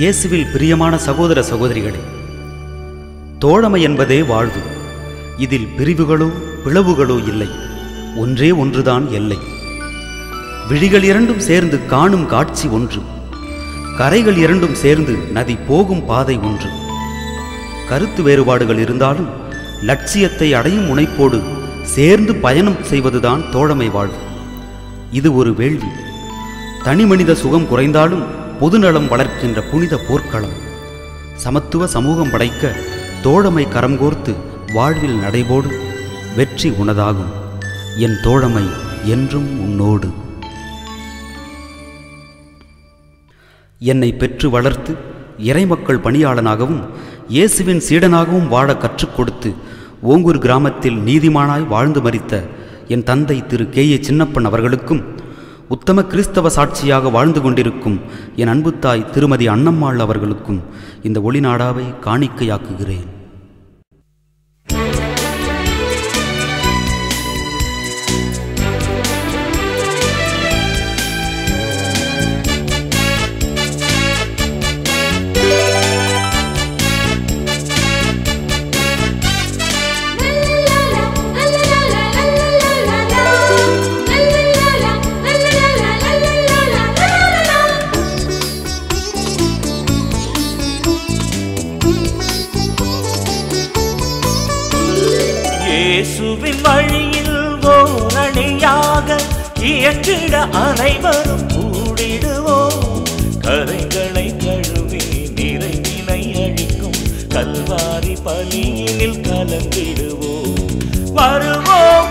இயேசுவில் பிரியமான சகோதர சகோதரிகளே தோழமை என்பதே வாழ்வு. இதில் பிரிவுகளோ பிளவுகளோ இல்லை. ஒன்றே ஒன்றுதான் எல்லை. விழிகள் இரண்டும் சேர்ந்து காணும் காட்சி ஒன்று. கரைகள் இரண்டும் சேர்ந்து நதி போகும் பாதை ஒன்று. கருத்து வேறுபாடுகள் இருந்தாலும் லட்சியத்தை அடையும் முனைப்போடு சேர்ந்து பயணம் செய்வதுதான் தோழமை வாழ்வு. இது ஒரு வேள்வி. தனிமனித சுகம் குறைந்தாலும் பொதுநலம் வளர்க்கின்ற புனித போர்க்களம். சமத்துவ சமூகம் படைக்க தோழமை கரம் கோர்த்து வாழ்வில் நடைபோடு வெற்றி உனதாகும் என் தோழமை என்றும் உன்னோடு. என்னை பெற்று வளர்த்து இறைமக்கள் பணியாளனாகவும் இயேசுவின் சீடனாகவும் வாழ கற்றுக் கொடுத்து ஓங்கூர் கிராமத்தில் நீதிமானாய் வாழ்ந்து மறித்த என் தந்தை திரு கே ஏ சின்னப்பன் அவர்களுக்கும் உத்தம கிறிஸ்தவ சாட்சியாக வாழ்ந்து கொண்டிருக்கும் என் அன்பு தாய் திருமதி அன்னம்மாள் அவர்களுக்கும் இந்த ஒளிநாடாவை காணிக்கையாக்குகிறேன். இயேசுவின் வழியில் ஓர் அணியாக இயற்றிட அனைவரும் கூடிடுவோம். கரைகளை கழுவி நிறைவினை அழிக்கும் கல்வாரி பலியினில் கலந்திடுவோம். வருவோம்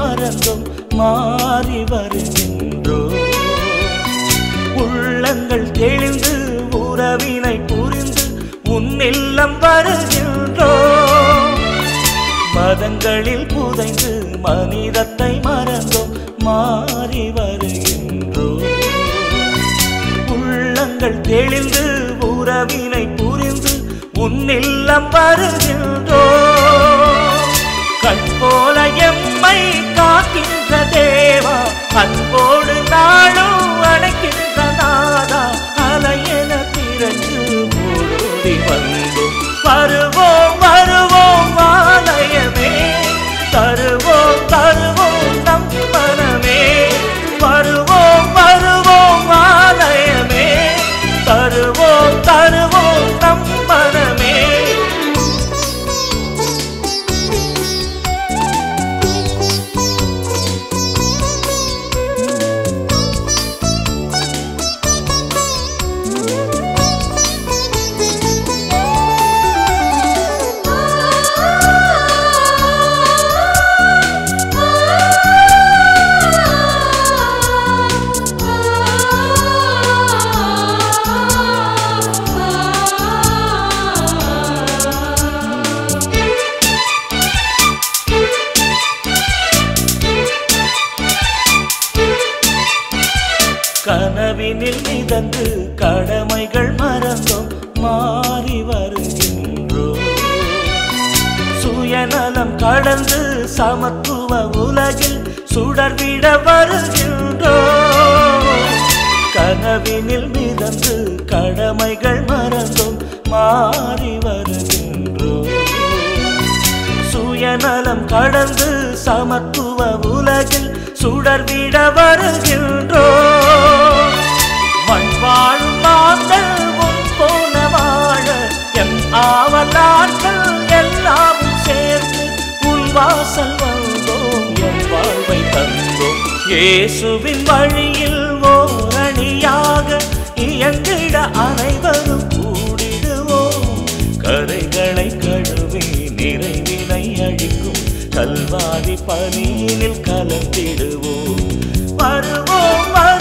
மறந்தும் மாறி வருகின்றோ? உள்ளங்கள் தெளிந்து உறவினை புரிந்து உன்னில்லம் வருகின்றோ? மதங்களில் புதைந்து மனிதத்தை மறந்தும் மாறி வருகின்றோ? உள்ளங்கள் தெளிந்து உறவினை புரிந்து உன்னில்லம் வருகின்றோ? கண்போல எம்மை காக்கின்ற தேவா அன்போடு நாளும் அணைக்கின்ற நாதா அலையென திரண்டு ஓடோடி வந்தோம் வருவோம் வருவோம் கனவினில் மிதந்து கடமைகள் மறந்தோம் மாறி வருகின்றோ? சுயநலம் கடந்து சமத்துவ உலகில் சுடர்விட வருகின்றோ? கனவினில் மிதந்து கடமைகள் மறந்தோம் மாறி வருகின்றோ? சுயநலம் கடந்து சமத்துவ உலகில் சுடர்விட வருகின்றோ? வாழும் நாங்கள் போல வாழ என் ஆவலாட்கள் எல்லாம் சேர்ந்து உன் வாசல் வந்தோம் என் வாழ்வை தந்தோம். இயேசுவின் வழியில் ஓரணியாக இயங்கிட அனைவரும் கூடிடுவோம். கரைகளை கழுவி நிறைவினை அழிக்கும் கல்வாரி பணியினில் கலந்திடுவோம். வருவோம் வருவோம்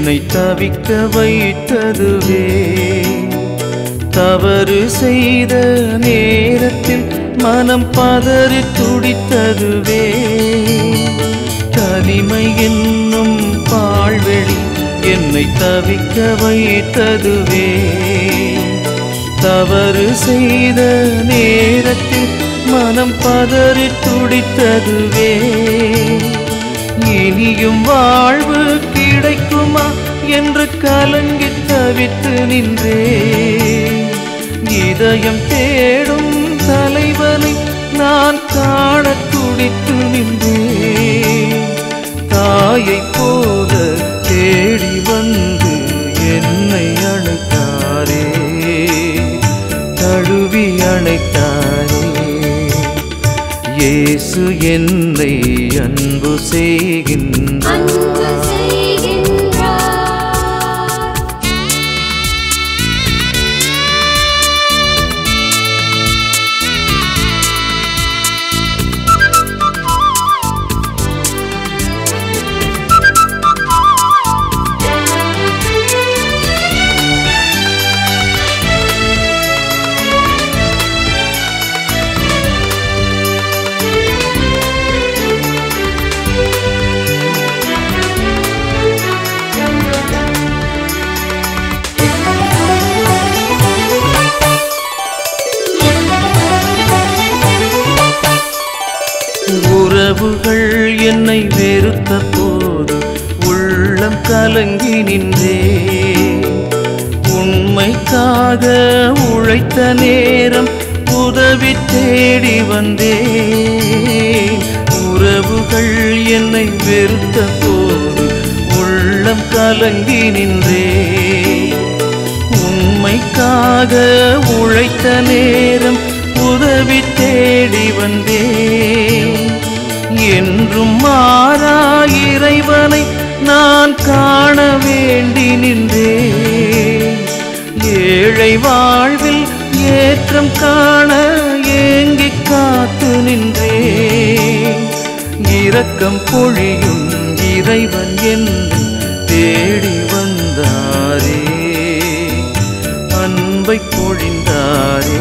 என்னை தவிக்க வைத்ததுவே. தவறு செய்த நேரத்தில் மனம் பதறி துடித்ததுவே. தனிமை என்னும் பாழ்வெளி என்னை தவிக்க வைத்ததுவே. தவறு செய்த நேரத்தில் மனம் பதறி துடித்ததுவே. இனியும் வாழ்வு என்று கலங்கி தவித்து நின்றே இதயம் தேடும் தலைவனை நான் காண துடித்து நின்றே தாயை போல தேடி வந்து என்னை அழைத்தாரே. தழுவி அழைத்தாரே இயேசு என்னை அன்பு செய்கின்றார். அன்பு செய்கின்றார் அன்பை பொழிந்தாரே.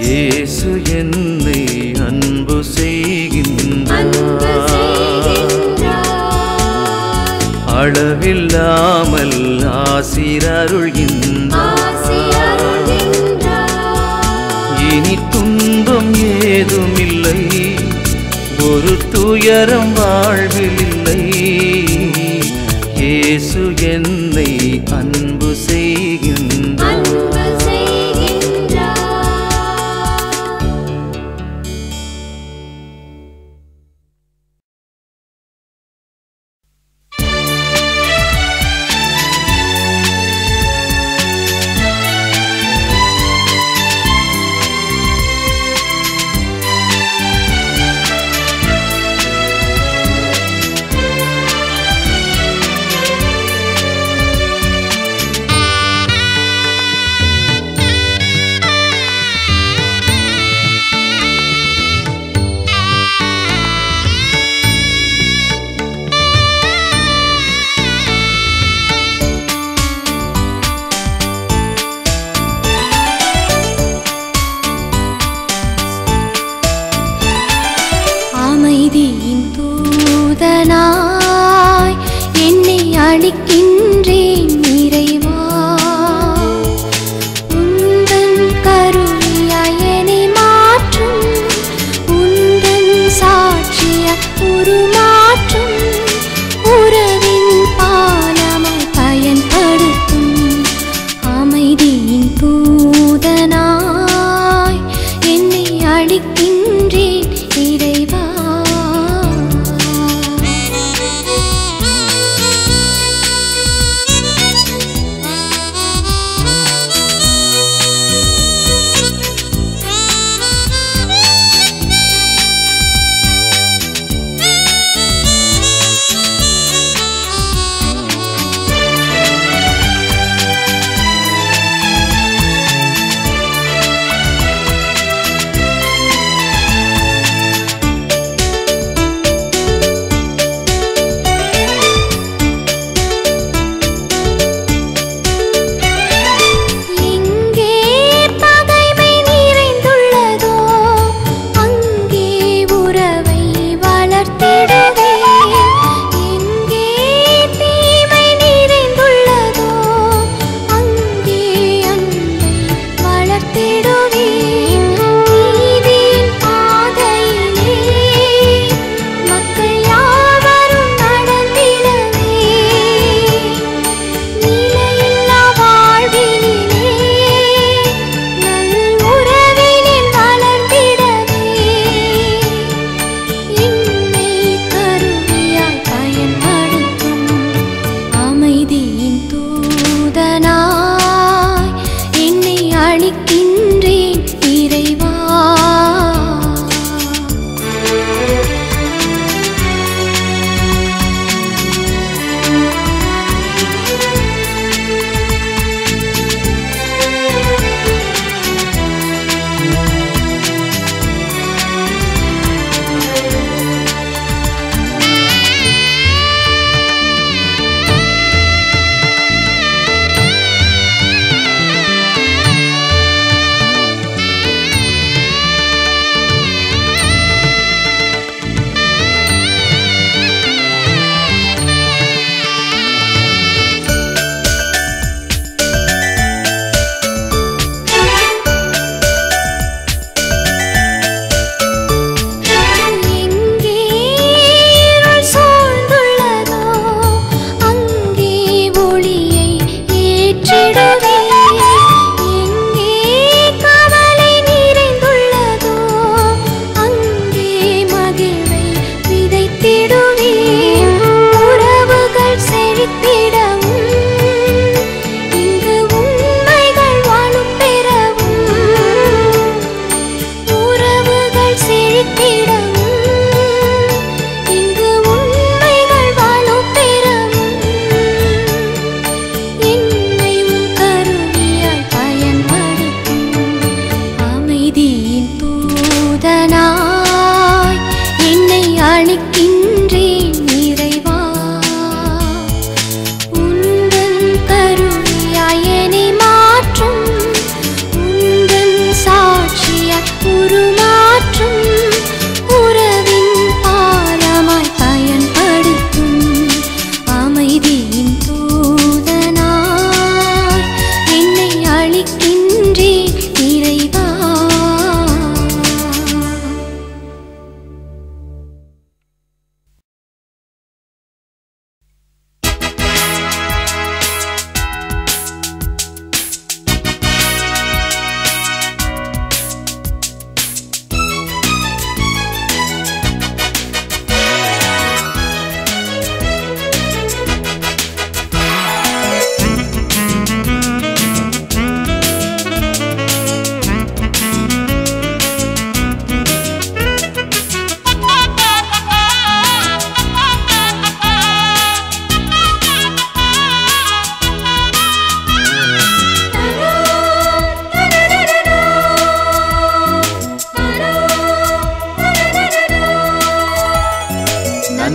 இயேசு என்னை அன்பு செய்கின்றார். அளவில்லாமல் ஆசீர் இனி துன்பம் ஏதுமில்லை. ஒரு துயரம் வாழ்வில் இல்லை இயேசு என்னை அன்பு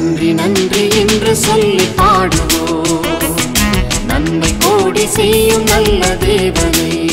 நன்றி நன்றி என்று சொல்லி பாடுவோம். நன்மை கோடி செய்யும் நல்ல தேவனே.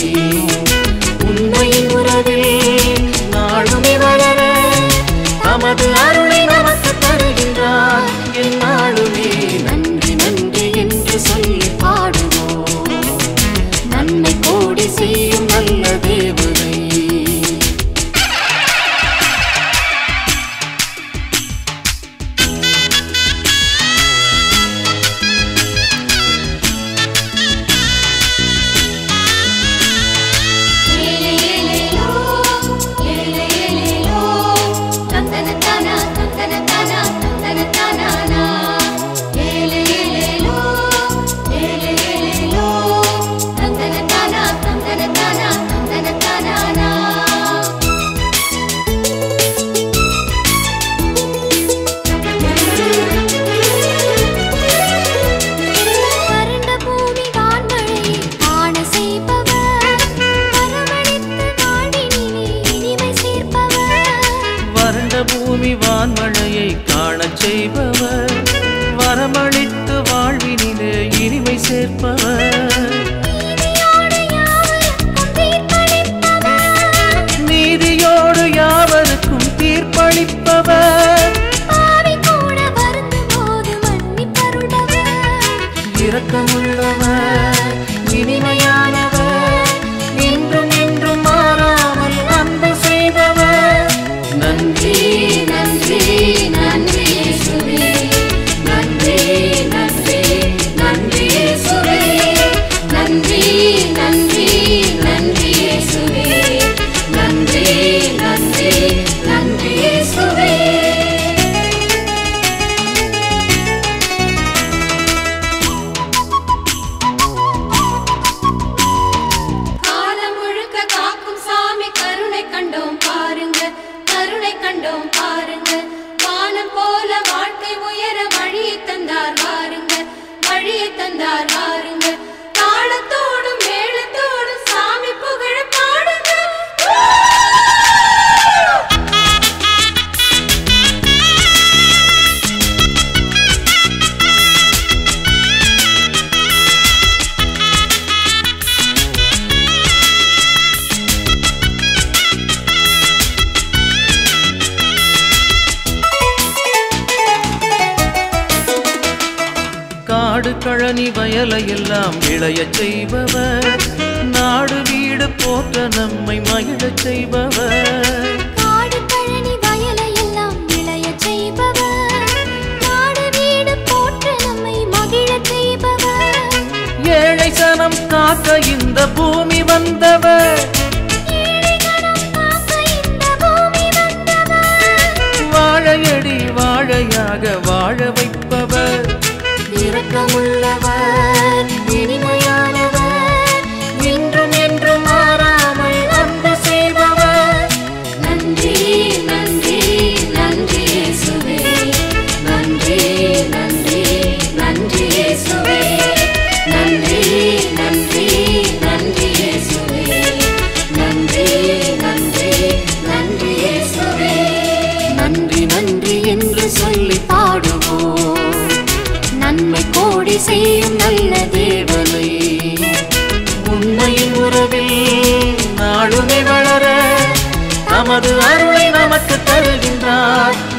இரக்கமுள்ளவர் இனிமையான ஜனம் காக்க இந்த பூமி வந்தவர். வாழையடி வாழையாக வாழ வைப்பவர். இரக்கமுள்ளவர்.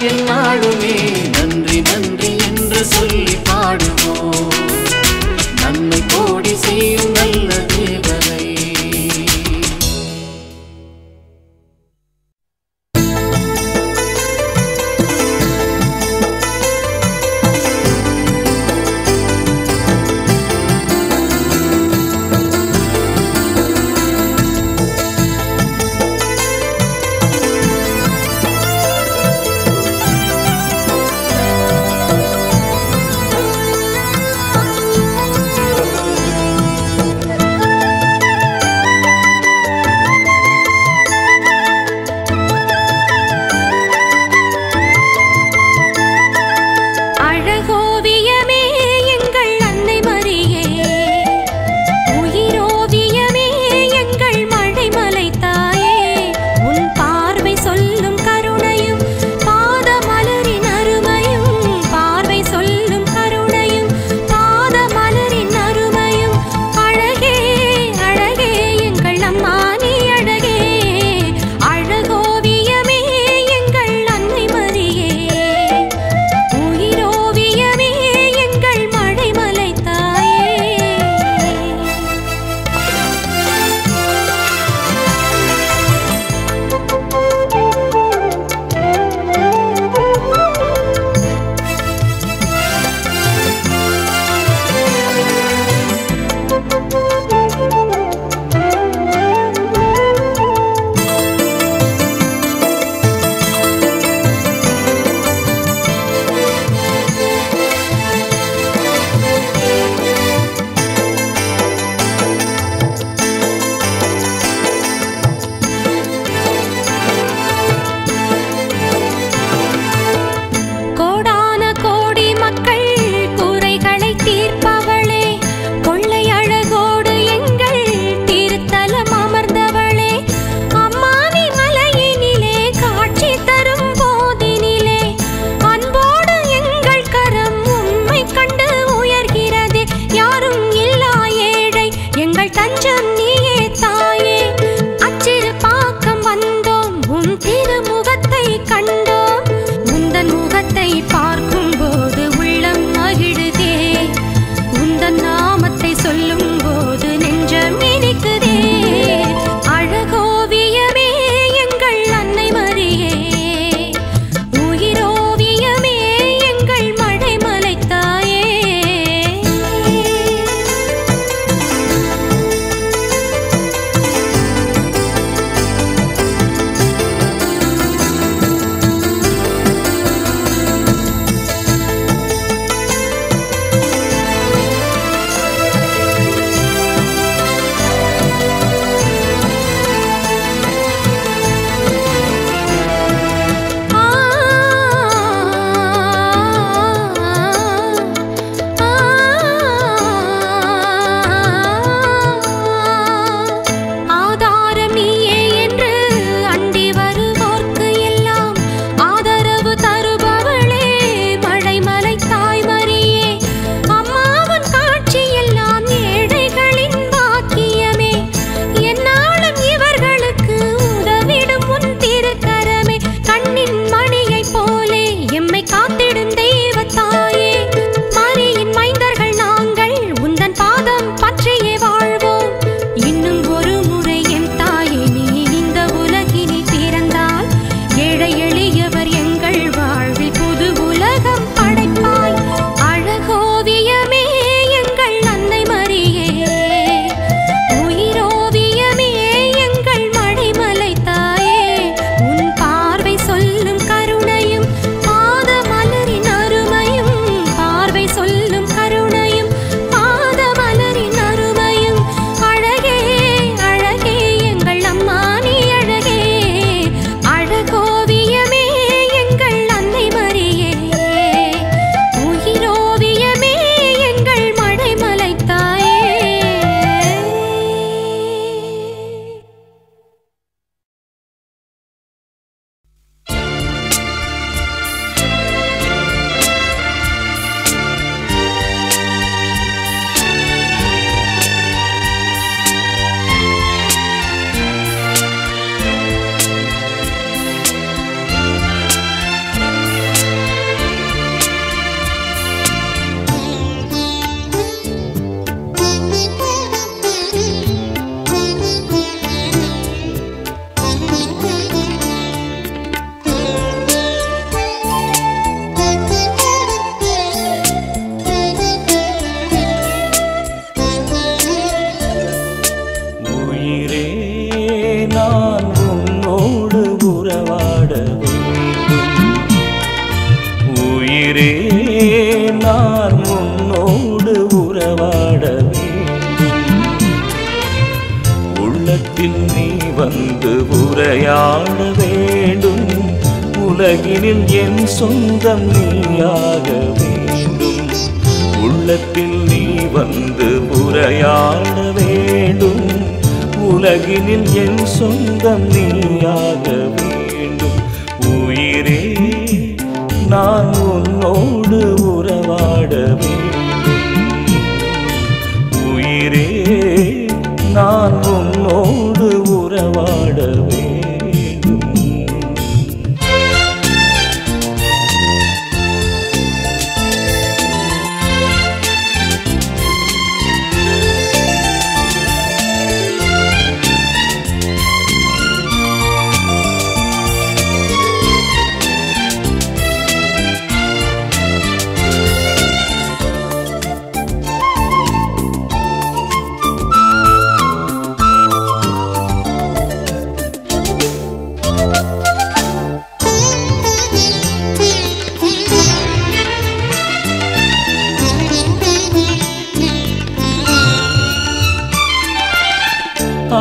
என்னாலுமே சொந்தம் நீயாக வேண்டும். உள்ளத்தில் நீ வந்து உரையாட வேண்டும். உலகினில் என் சொந்தம் நீயாக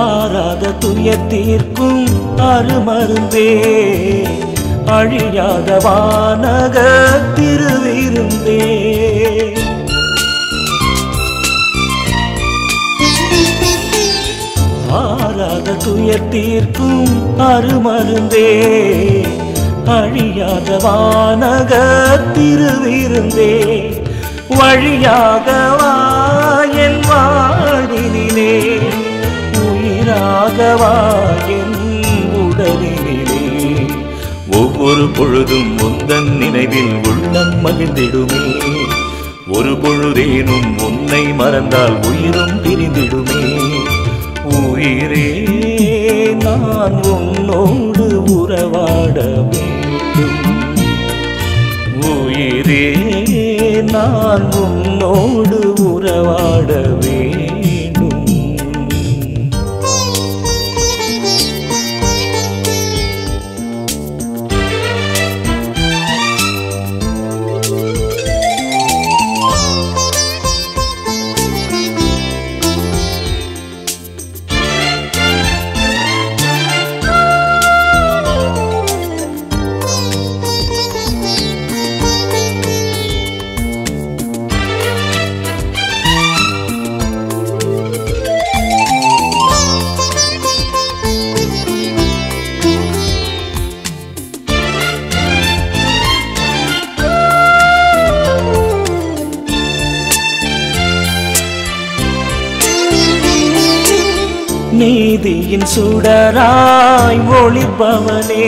ஆறாத துயர் தீர்க்கும் அருமருந்தே. அழியாத வானக திருவிருந்தே. ஆறாத துயர் தீர்க்கும் அருமருந்தே. அழியாத வானக திருவிருந்தே. வழியாக வா என் வாழ்வினிலே உயிராகவா என் உடலினிலே. ஒவ்வொரு பொழுதும் உந்தன் நினைவில் உள்ளம் மகிழ்ந்திடுமே. ஒரு பொழுதேனும் உன்னை மறந்தால் உயிரும் பிரிந்திடுமே. உயிரே நான் உன்னோடு உறவாட வேண்டும். உயிரே நான் உன்னோடு உறவாட வேண்டும். நீதியின் சுடராய் ஒளிப்பவனே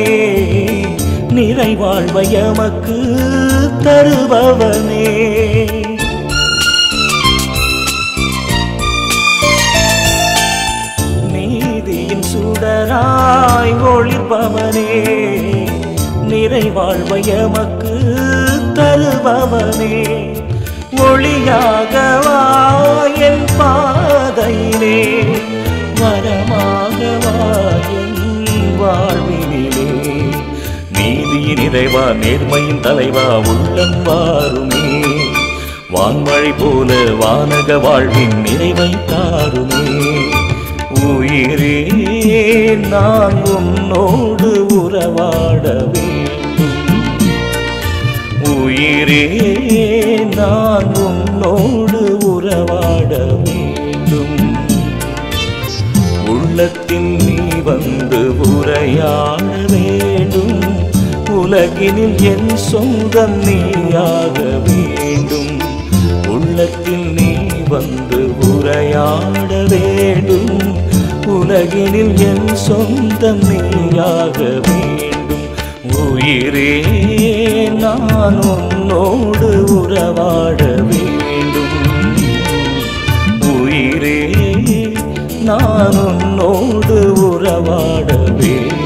நிறைவாழ்வை எமக்கு தருபவனே. நீதியின் சுடராய் ஒளிப்பவனே நிறைவாழ்வை எமக்கு தருபவனே. ஒளியாகவா என் பாதையிலே வரமா என் வாழ்வினிலே. நீதியின் இறைவா நேர்மையின் தலைவா உள்ளம் வாருமே வான்மழை போல வானக வாழ்வின் நிறைவை தாருமே. உயிரே நான் உன்னோடு உறவாட வேண்டும் உயிரே உலகினில் என் சொந்தம் நீயாக வேண்டும். உள்ளத்தில் நீ வந்து உரையாட வேண்டும். உலகினில் என் சொந்தம் நீயாக வேண்டும். உயிரே நான் உன்னோடு உறவாட வேண்டும். உயிரே நான் உன்னோடு உறவாட வேண்டும்.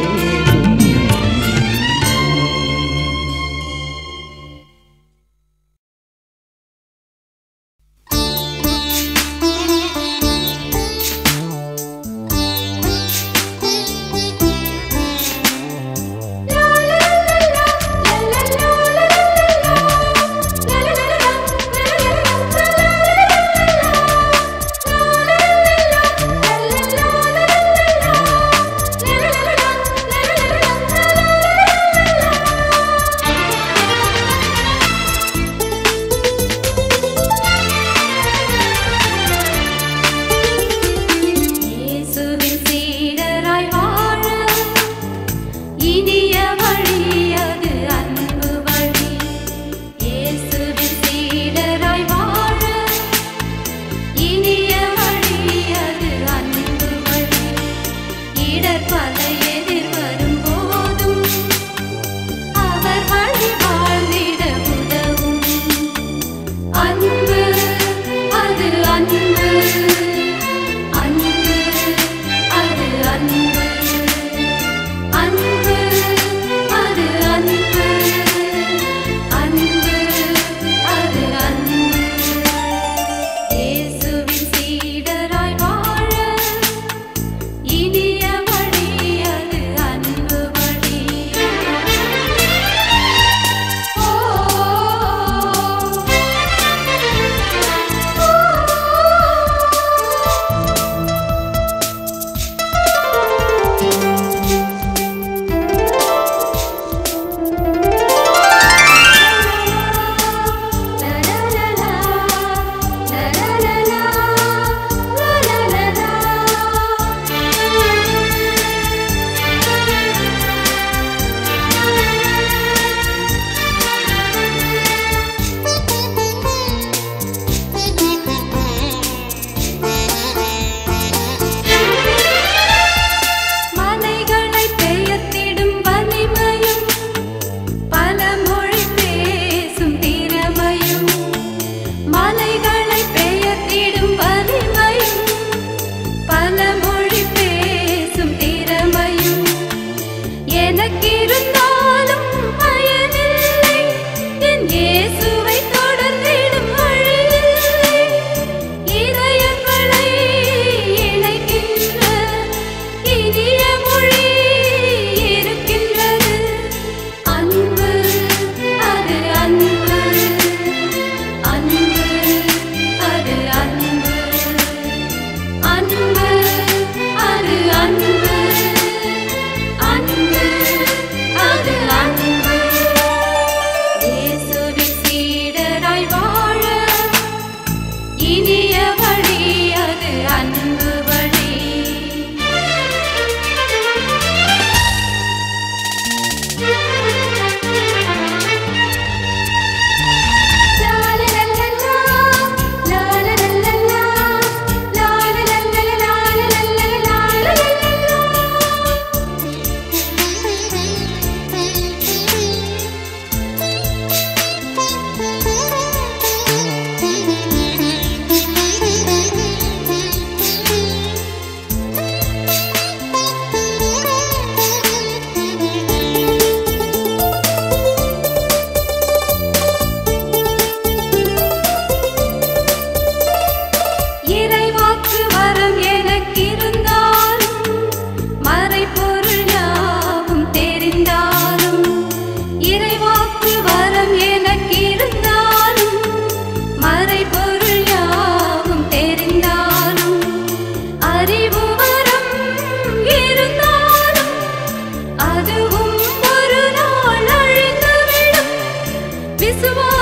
This was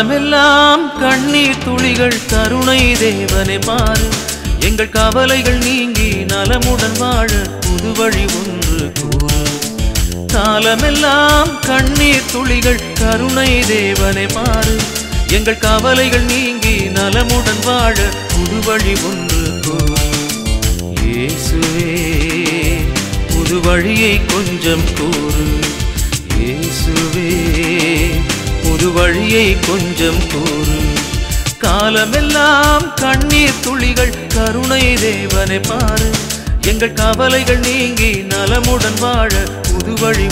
காலமெல்லாம் கண்ணீர் துளிகள் கருணை தேவனை மாறு எங்கள் கவலைகள் நீங்கி நலமுடன் வாழ புது வழி ஒன்று கூறு. காலமெல்லாம் கண்ணீர் துளிகள் கருணை தேவனை மாறு எங்கள் கவலைகள் நீங்கி நலமுடன் வாழ புது வழி ஒன்று கூறு. இயேசுவே புது வழியை கொஞ்சம் கூறு. இயேசுவே ஒரு வழியை கொஞ்சம் கூறு. காலமெல்லாம் கண்ணீர் துளிகள் கருணை தேவனை பாரு. எங்கள் கவலைகள் நீங்கி நலமுடன் வாழ புது வழி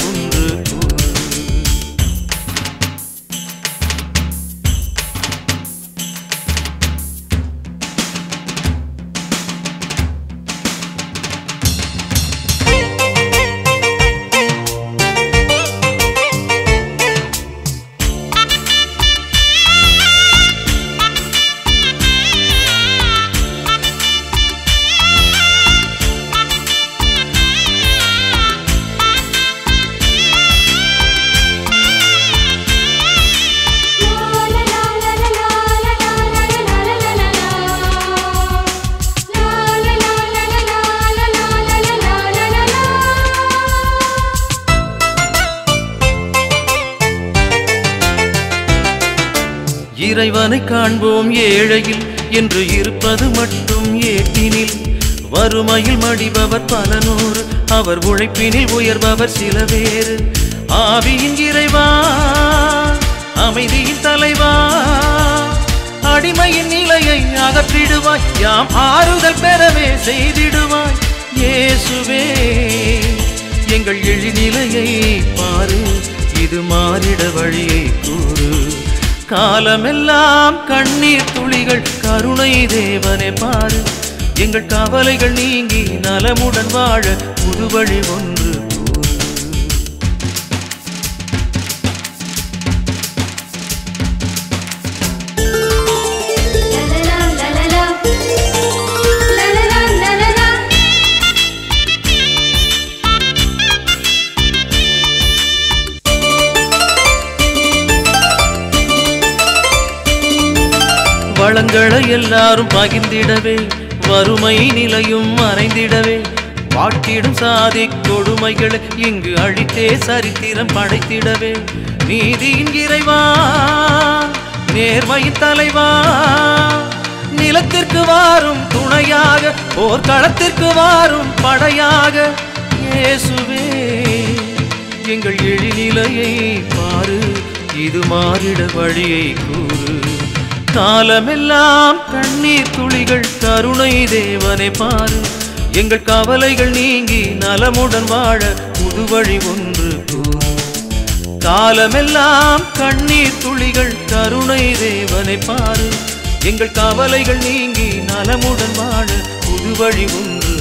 இறைவனை ஏழையில். என்று இருப்பது மட்டும் ஏட்டினில். வறுமையில் மடிபவர் பல நூறு. அவர் உழைப்பினில் உயர்பவர் சில வேறு. ஆவியின் இறைவா அமைதியின் தலைவா. அடிமையின் நிலையை அகற்றிடுவாய். யாம் ஆறுதல் பெறவே செய்திடுவாய். இயேசுவே எங்கள் எழிநிலையை பாரு. இது மாறிட வழியை கூறு. காலமெல்லாம் கண்ணீர் துளிகள் கருணை தேவனை பாரு. எங்கள் கவலைகள் நீங்கி நலமுடன் வாழ புது வழி ஒன்று வளங்களை எல்லாரும் பகிர்ந்திடவே வறுமை நிலையும் மறைந்திடவே வாட்டிடும் சாதி கொடுமைகளை இங்கு அழித்தே சரித்திரம் படைத்திடவே. நீதியின் இறைவா நேர்மையின் தலைவா நிலத்திற்கு வாரும் துணையாக போர்க்களத்திற்கு வாரும் படையாக இயேசுவே எங்கள் எழிநிலையை பாரு இது மாறிட வழியை கூறு. காலமெல்லாம் கண்ணீர் துளிகள் கருணை தேவனை பாரு எங்கள் கவலைகள் நீங்கி நலமுடன் வாழ புது வழி ஒன்று காலமெல்லாம் கண்ணீர் துளிகள் கருணை தேவனை பாரு எங்கள் கவலைகள் நீங்கி நலமுடன் வாழ புது வழி ஒன்று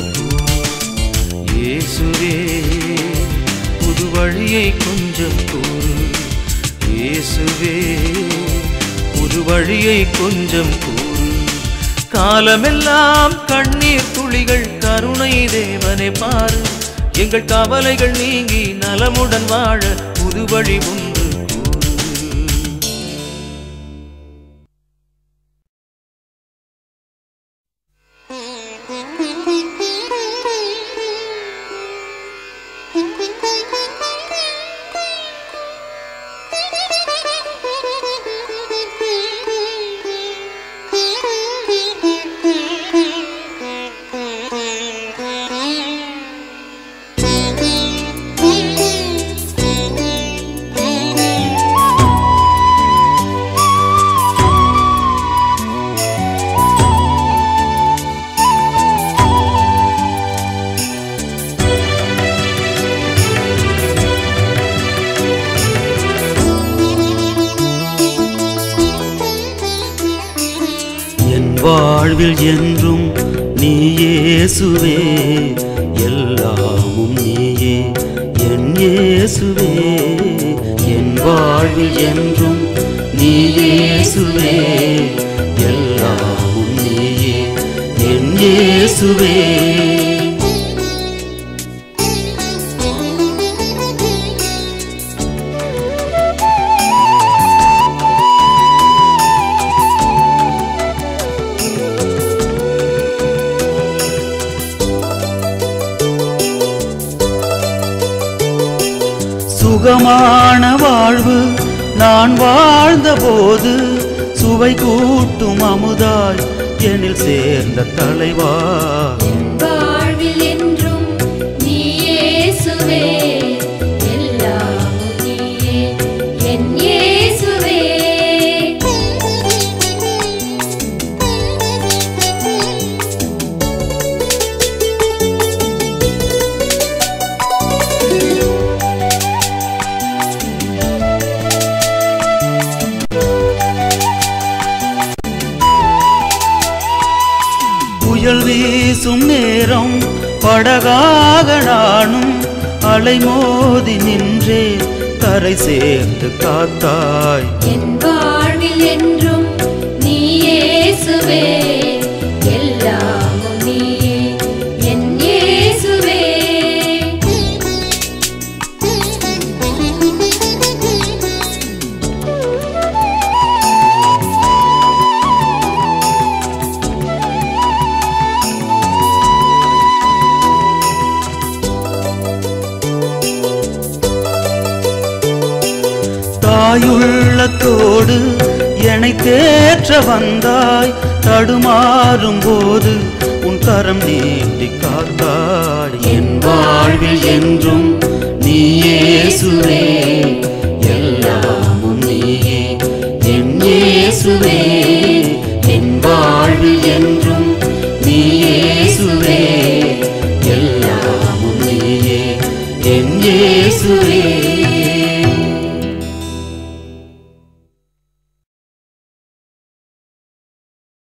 ஏசுரே புது வழியை கொஞ்சம் கூறு. ஏசுவே ஒரு வழியை கொஞ்சம் கூறு காலமெல்லாம் கண்ணீர் துளிகள் கருணை தேவனை பாரு. எங்கள் கவலைகள் நீங்கி நலமுடன் வாழ புது வழி அலைமோதி நின்றே கரை சேர்ந்து காத்தாய். என் வந்தாய் தடுமாறும் போது உன் கரம் நீட்டி காத்தாய். என் வாழ்வில் என்றும் நீயேசுவே எல்லாமும் நீயே. என் இயேசுவே.